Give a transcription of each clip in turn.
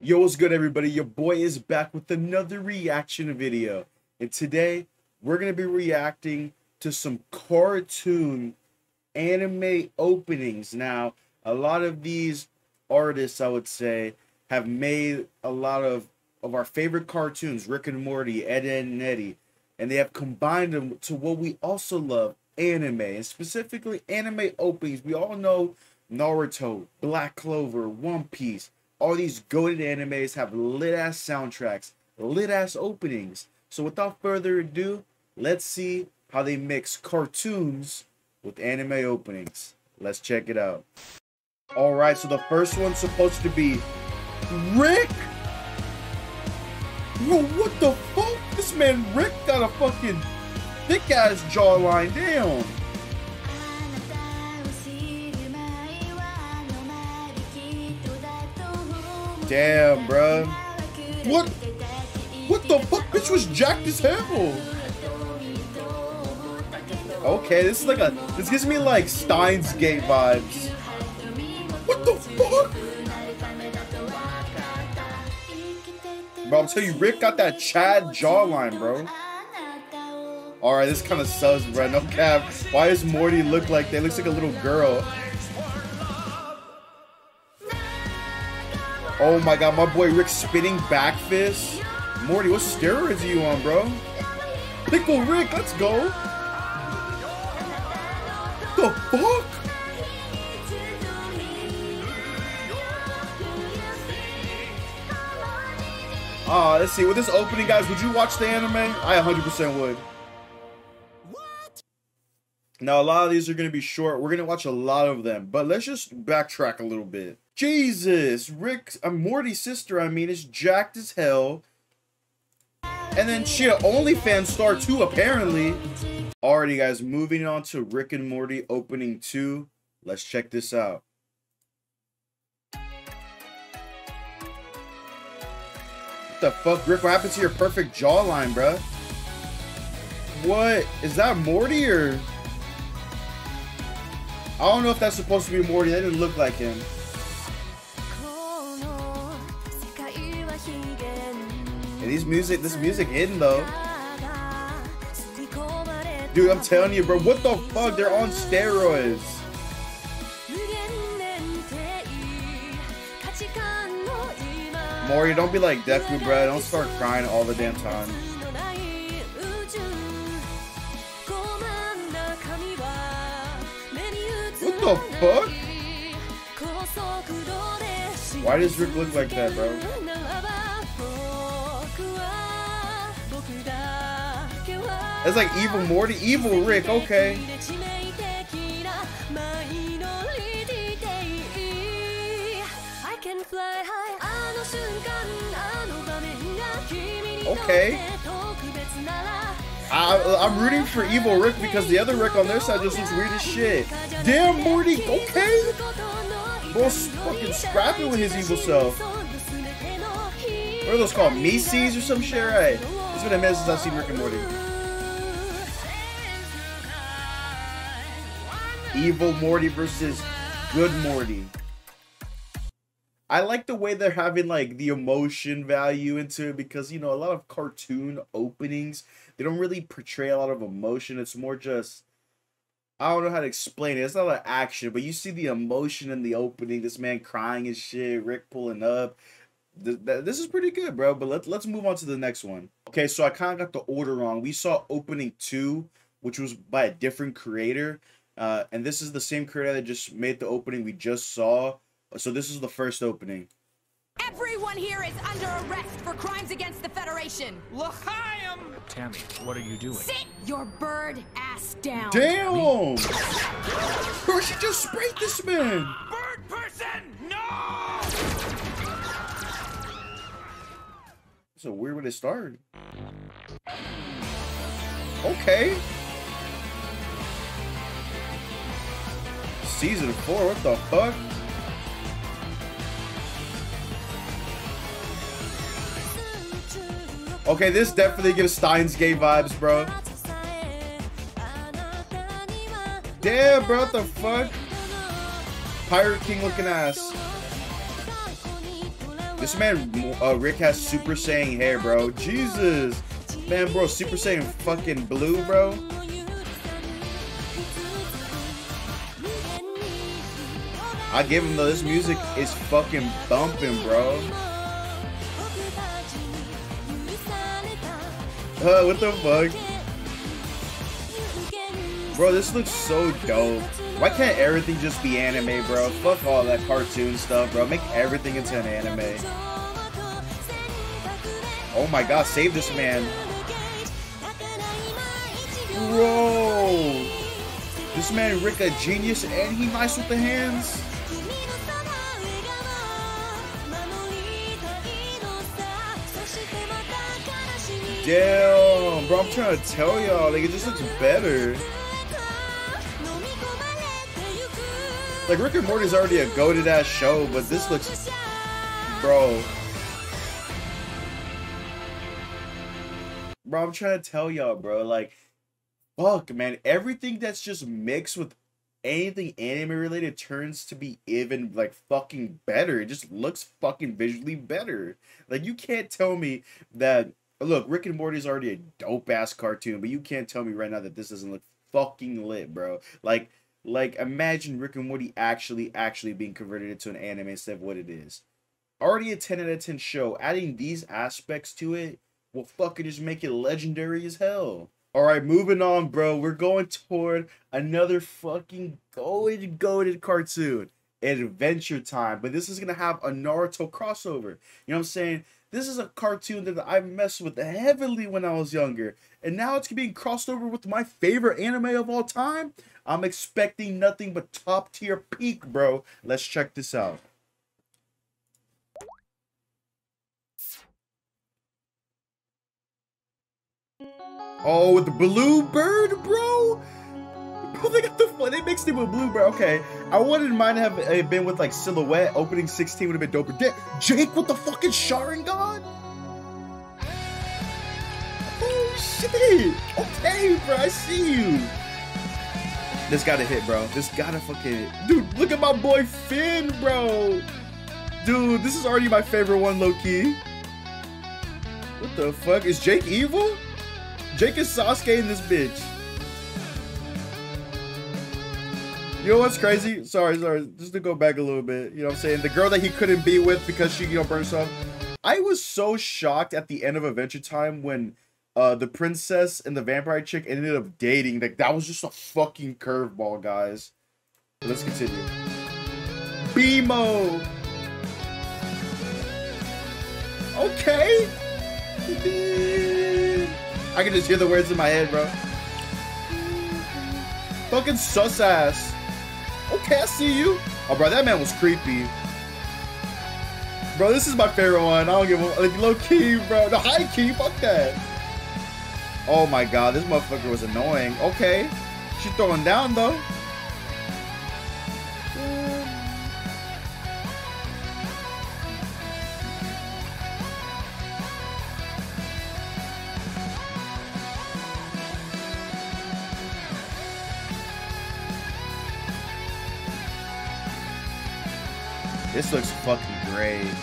Yo, what's good, everybody? Your boy is back with another reaction video. And today, we're going to be reacting to some cartoon anime openings. Now, a lot of these artists, I would say, have made a lot of, of our favorite cartoons, Rick and Morty, Ed, Edd and Eddy, and they have combined them to what we also love, anime, and specifically anime openings. We all know Naruto, Black Clover, One Piece, all these goaded animes have lit ass soundtracks, lit ass openings. So without further ado, let's see how they mix cartoons with anime openings. Let's check it out. Alright, so the first one's supposed to be Rick! Whoa, what the fuck? This man Rick got a fucking thick ass jawline. Damn. Damn, bro. What? What the fuck? Bitch was jacked as hell. Okay, this is like a. This gives me like Steins Gate vibes. What the fuck? Bro, I'm telling you, Rick got that Chad jawline, bro. Alright, this kind of sus, bro. No cap. Why does Morty look like that? Looks like a little girl. Oh my god, my boy Rick spinning back fist. Morty, what steroids are you on, bro? Pickle Rick, let's go. The fuck? Ah, uh, let's see. With this opening, guys, would you watch the anime? I 100% would. Now, a lot of these are going to be short. We're going to watch a lot of them. But let's just backtrack a little bit. Jesus, Rick, uh, Morty's sister, I mean, is jacked as hell. And then she an OnlyFans star too, apparently. Alrighty, guys, moving on to Rick and Morty opening 2. Let's check this out. What the fuck, Rick? What happened to your perfect jawline, bruh? What? Is that Morty or... I don't know if that's supposed to be Morty. That didn't look like him. These music, this music hidden though. Dude, I'm telling you, bro. What the fuck? They're on steroids. Morty, don't be like Deku, bro. Don't start crying all the damn time. What the fuck? Why does Rick look like that, bro? It's like evil Morty, evil Rick, okay. Okay. I, am rooting for evil Rick because the other Rick on their side just looks weird as shit. Damn, Morty, okay. Boss fucking scrapping with his evil self. What are those called? Mises or some shit, right? It's been a minute since I've seen Rick and Morty. Evil Morty versus Good Morty. I like the way they're having like the emotion value into it because you know a lot of cartoon openings they don't really portray a lot of emotion. It's more just I don't know how to explain it. It's not like action, but you see the emotion in the opening. This man crying and shit, Rick pulling up. This is pretty good, bro. But let's let's move on to the next one. Okay, so I kind of got the order wrong. We saw opening two, which was by a different creator. Uh, and this is the same creator that just made the opening we just saw. So this is the first opening. Everyone here is under arrest for crimes against the Federation. L'chaim! Tammy, what are you doing? Sit your bird ass down. Damn! Bro, she just sprayed this man. Bird person, no! It's a weird way to start. Okay. Season four. What the fuck? Okay, this definitely gives Steins Gate vibes, bro. Damn, bro, what the fuck? Pirate King looking ass. This man, uh, Rick has Super Saiyan hair, bro. Jesus. Man, bro, Super Saiyan fucking blue, bro. I give him though, this music is fucking bumping, bro. What the fuck? Bro, this looks so dope. Why can't everything just be anime, bro? Fuck all that cartoon stuff, bro. Make everything into an anime. Oh my god, save this man. Bro! This man Rick a genius and he nice with the hands? Damn, bro, I'm trying to tell y'all, like, it just looks better. Like, Rick and Morty's already a goaded ass show, but this looks. Bro. Bro, I'm trying to tell y'all, bro. Like, fuck, man. Everything that's just mixed with anything anime related turns to be even, like, fucking better. It just looks fucking visually better. Like, you can't tell me that Look, Rick and Morty is already a dope ass cartoon, but you can't tell me right now that this doesn't look fucking lit, bro. Like, like imagine Rick and Morty actually, actually being converted into an anime instead of what it is. Already a 10 out of 10 show. Adding these aspects to it will fucking just make it legendary as hell. Alright, moving on, bro. We're going toward another fucking goated, goated cartoon. Adventure Time. But this is to have a Naruto crossover. You know what I'm saying? This is a cartoon that I messed with heavily when I was younger. And now it's being crossed over with my favorite anime of all time. I'm expecting nothing but top tier peak, bro. Let's check this out. Oh, with the blue bird, bro? They got the they mixed it with blue, bro. Okay, I wouldn't mind have it been with like silhouette. Opening 16 would have been doper. Jake with the fucking Sharingan. Oh shit! Okay, bro, I see you. This gotta hit, bro. This gotta fucking dude. Look at my boy Finn, bro. Dude, this is already my favorite one, low key. What the fuck is Jake evil? Jake is Sasuke in this bitch. You know what's crazy? Sorry, sorry. Just to go back a little bit. You know what I'm saying? The girl that he couldn't be with because she, you know, burned herself. I was so shocked at the end of Adventure Time when uh, the princess and the vampire chick ended up dating. Like, that was just a fucking curveball, guys. Let's continue. BMO! Okay! I can just hear the words in my head, bro. Fucking sus ass. Okay, I see you. Oh, bro, that man was creepy. Bro, this is my favorite one. I don't give a like low key, bro. The high key, fuck that. Oh my god, this motherfucker was annoying. Okay, she's throwing down though. This looks fucking great.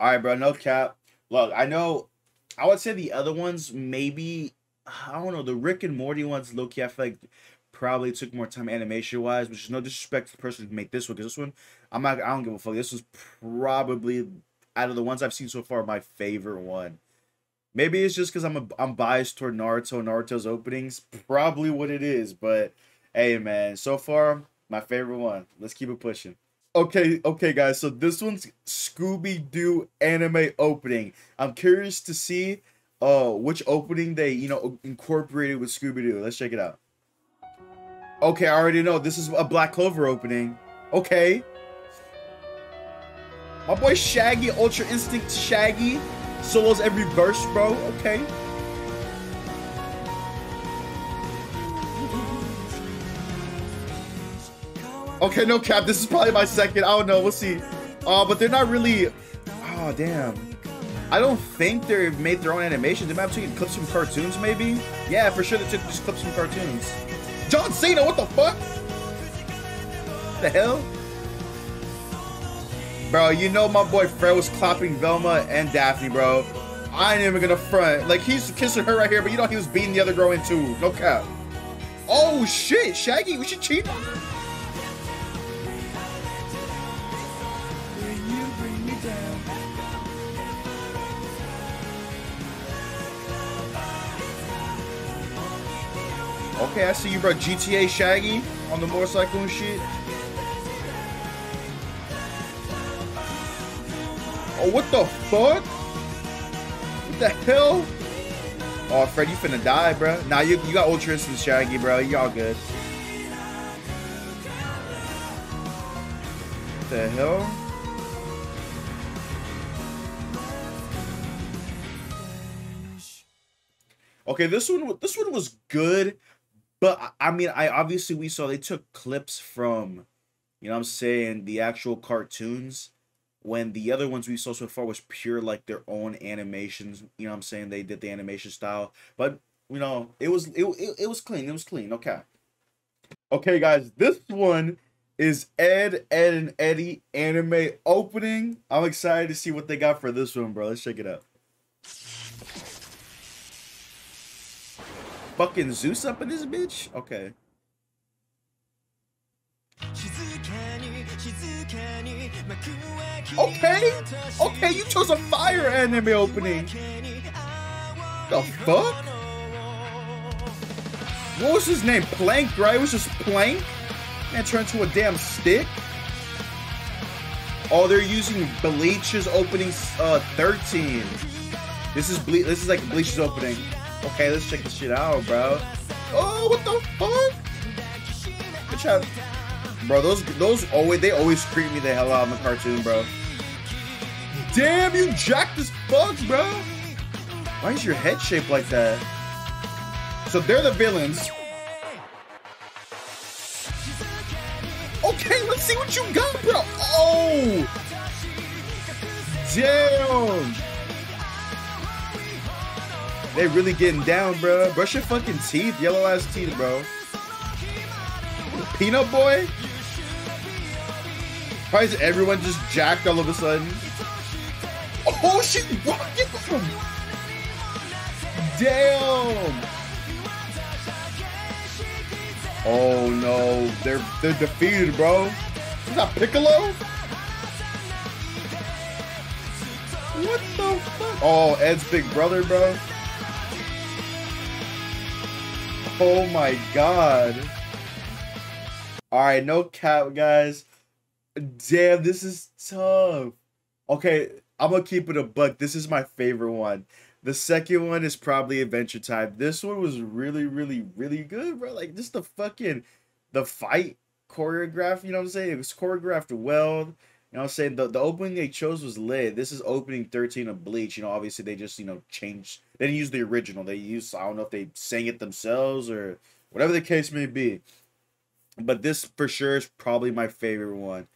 Alright, bro, no cap. Look, I know I would say the other ones maybe I don't know, the Rick and Morty ones, low key, I feel like probably took more time animation wise, which is no disrespect to the person who made this one, because this one I'm not I don't give a fuck. This was probably out of the ones I've seen so far my favorite one. Maybe it's just because I'm I'm biased toward Naruto, Naruto's openings. Probably what it is, but hey man, so far my favorite one. Let's keep it pushing. Okay, okay, guys. So this one's Scooby Doo anime opening. I'm curious to see uh which opening they you know incorporated with Scooby Doo. Let's check it out. Okay, I already know this is a Black Clover opening. Okay. My boy Shaggy, Ultra Instinct Shaggy, solos every verse, bro. Okay. Okay, no cap. This is probably my second. I don't know. We'll see. Uh, but they're not really. Oh damn. I don't think they've made their own animations. They might have taken clips from cartoons, maybe. Yeah, for sure they took just clips from cartoons. John Cena, what the fuck? The hell? Bro, you know my boy Fred was clapping Velma and Daphne, bro. I ain't even gonna front. Like, he's kissing her right here, but you know he was beating the other girl in too. No cap. Oh, shit. Shaggy, we should cheat on her. Okay, I see you, bro. GTA Shaggy on the motorcycle and shit. Oh, what the fuck? What the hell? Oh, Fred, you finna die, bro. Nah, you, you got Ultra Instinct Shaggy, bro. You all good. What the hell? Okay, this one this one was good, but I- mean, I obviously we saw they took clips from, you know, I'm saying the actual cartoons when the other ones we saw so far was pure like their own animations you know what i'm saying they did the animation style. But you know it was it, it, it was clean it was clean okay okay guys this one is ed ed and eddie anime opening. I'm excited to see what they got for this one bro. Let's check it out fucking zeus up in this bitch okay Okay, okay, you chose a fire anime opening. The fuck? What was his name? Plank, right? It was just Plank? Man turned to a damn stick? Oh, they're using Bleach's opening uh 13. This is Ble this is like Bleach's opening. Okay, let's check this shit out, bro. Oh, what the fuck? Bro, those those always they always creep me the hell out in the cartoon, bro. Damn, you jacked as fuck, bro. Why is your head shaped like that? So they're the villains. Okay, let's see what you got, bro. Oh! Damn! They really getting down, bro. Brush your fucking teeth, yellow ass teeth, bro. Peanut boy? Why is everyone just jacked all of a sudden? Oh, she's rocking them! Damn! Oh no, they're they're defeated, bro. Is that Piccolo? What the fuck? Oh, Ed's big brother, bro. Oh my god. Alright, no cap, guys. Damn, this is tough. Okay, I'm gonna keep it a buck. This is my favorite one. The second one is probably Adventure Time. This one was really, really, really good, bro. Like just the fucking the fight choreographed, you know what I'm saying? It was choreographed well. You know what I'm saying? The the opening they chose was lit. This is opening 13 of Bleach. You know, obviously they just, you know, changed they didn't use the original. They used I don't know if they sang it themselves or whatever the case may be. But this for sure is probably my favorite one.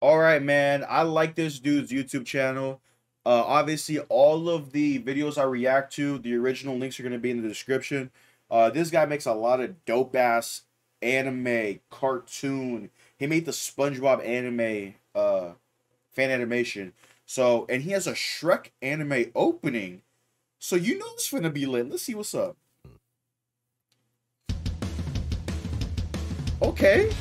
All right, man. I like this dude's YouTube channel. Uh, obviously, all of the videos I react to, the original links are going to be in the description. Uh, this guy makes a lot of dope ass anime, cartoon. He made the SpongeBob anime uh, fan animation. So, and he has a Shrek anime opening. So, you know it's to be lit. Let's see what's up. Okay.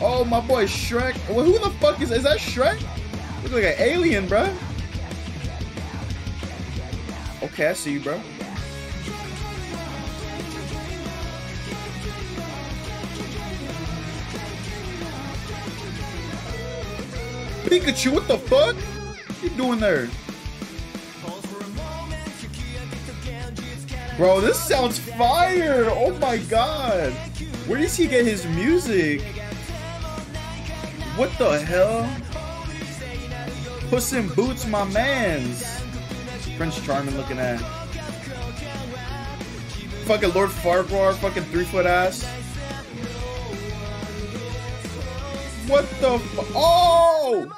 Oh, my boy Shrek. Well, who the fuck is is that Shrek? Look like an alien, bro. Okay, I see you, bro. Pikachu, what the fuck? You doing there? Bro, this sounds fire! Oh my god! Where does he get his music? What the hell? Puss in Boots, my mans. Prince Charming looking at. Fucking Lord Farquaad, fucking three foot ass. What the Oh!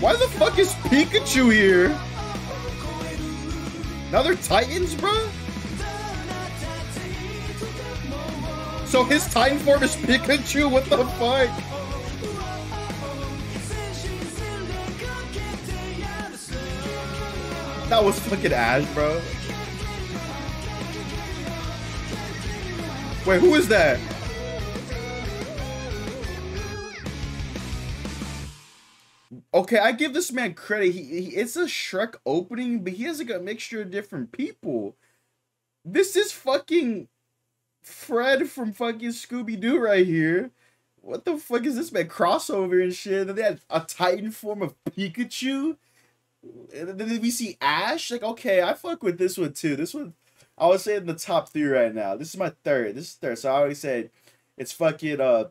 Why the fuck is Pikachu here? Now they're Titans, bro? So his Titan form is Pikachu. What the fuck? That was fucking Ash, bro. Wait, who is that? Okay, I give this man credit. He, he it's a Shrek opening, but he has like a mixture of different people. This is fucking Fred from fucking Scooby Doo right here. What the fuck is this man crossover and shit? Then they had a Titan form of Pikachu. And then we see Ash. Like, okay, I fuck with this one too. This one, I would say in the top three right now. This is my third. This is third. So I already said it's fucking uh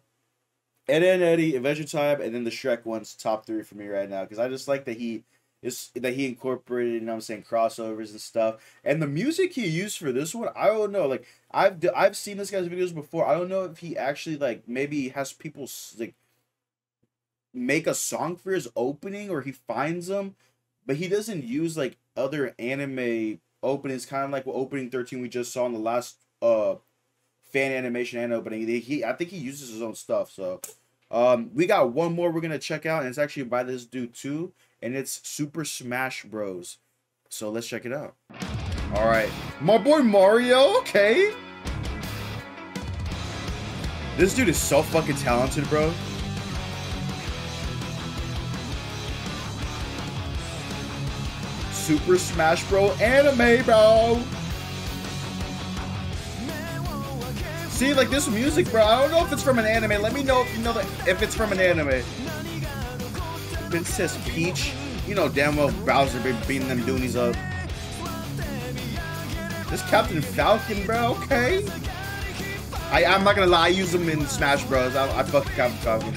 Ed, Edd n Eddy, Adventure Time, and then the Shrek one's top three for me right now because I just like that he is that he incorporated, you know, I'm saying crossovers and stuff, and the music he used for this one, I don't know. Like I've I've seen this guy's videos before. I don't know if he actually like maybe has people like make a song for his opening or he finds them, but he doesn't use like other anime openings, kind of like what opening thirteen we just saw in the last uh fan animation and opening. He, I think he uses his own stuff. So, um, we got one more we're gonna check out, and it's actually by this dude too, and it's Super Smash Bros. So let's check it out. All right, my boy Mario. Okay, this dude is so fucking talented, bro. Super Smash Bro anime, bro. See, like this music, bro. I don't know if it's from an anime. Let me know if you know that if it's from an anime. Princess Peach. You know damn well Bowser been beating them Doonies up. This Captain Falcon, bro. Okay. I, I'm not gonna lie, I use them in Smash Bros. I, I fuck with Captain Falcon.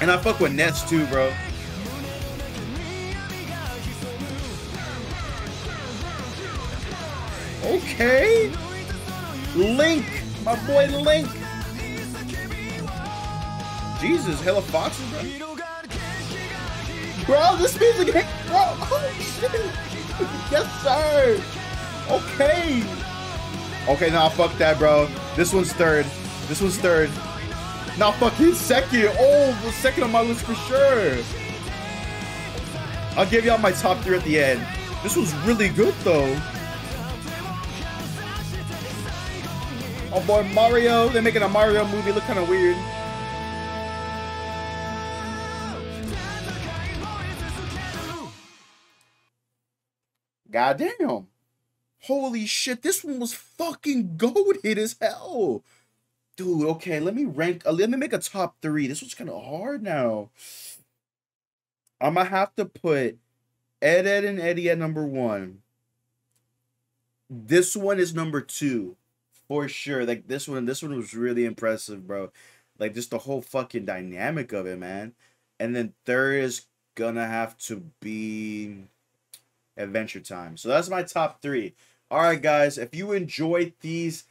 And I fuck with Ness too, bro. Okay. Link, my boy Link. Jesus, hella foxes, bro. Bro, this music, bro. Oh shit. yes, sir. Okay. Okay, nah, fuck that, bro. This one's third. This one's third. Now fucking second. Oh, the second on my list for sure. I'll give y'all my top three at the end. This was really good though. Oh boy, Mario. They're making a Mario movie look kind of weird. Goddamn. Holy shit, this one was fucking goaded as hell. Dude, okay, let me rank, uh, let me make a top three. This one's kind of hard now. I'm gonna have to put Ed, Edd, and Eddy at number one. This one is number two for sure. Like this one, this one was really impressive, bro. Like just the whole fucking dynamic of it, man. And then third is gonna have to be Adventure Time. So that's my top three. All right, guys. If you enjoyed these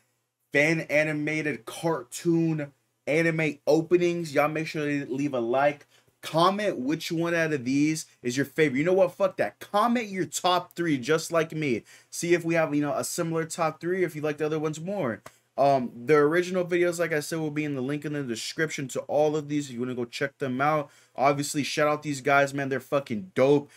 fan animated cartoon anime openings, y'all make sure to leave a like. Comment which one out of these is your favorite. You know what? Fuck that. Comment your top three, just like me. See if we have you know a similar top three. If you like the other ones more. Um, the original videos, like I said, will be in the link in the description to all of these. If you want to go check them out, obviously shout out these guys, man. They're fucking dope.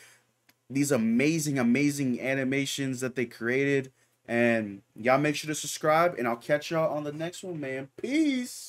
These amazing, amazing animations that they created. And y'all make sure to subscribe, and I'll catch y'all on the next one, man. Peace.